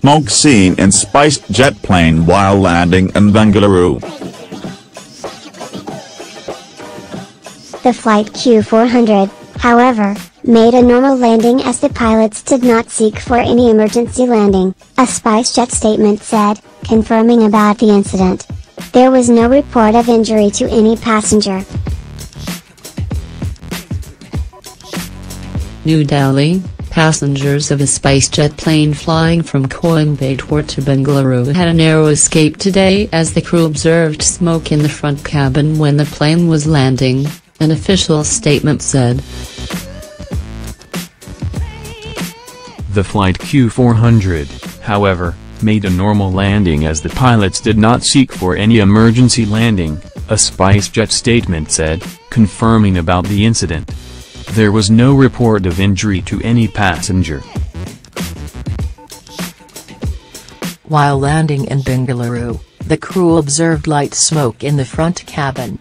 smoke seen in SpiceJet plane while landing in Bengaluru. The flight Q400, however, made a normal landing as the pilots did not seek for any emergency landing, a SpiceJet statement said, confirming about the incident. There was no report of injury to any passenger. New Delhi, passengers of a SpiceJet plane flying from Coimbatore to Bengaluru had a narrow escape today as the crew observed smoke in the front cabin when the plane was landing, an official statement said. The flight Q400, however, made a normal landing as the pilots did not seek for any emergency landing, a SpiceJet statement said, confirming about the incident. There was no report of injury to any passenger. While landing in Bengaluru, the crew observed light smoke in the front cabin.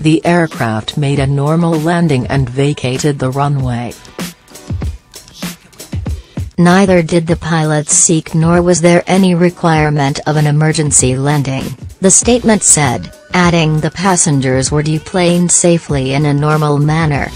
The aircraft made a normal landing and vacated the runway. Neither did the pilots seek nor was there any requirement of an emergency landing, the statement said, adding the passengers were deplaned safely in a normal manner.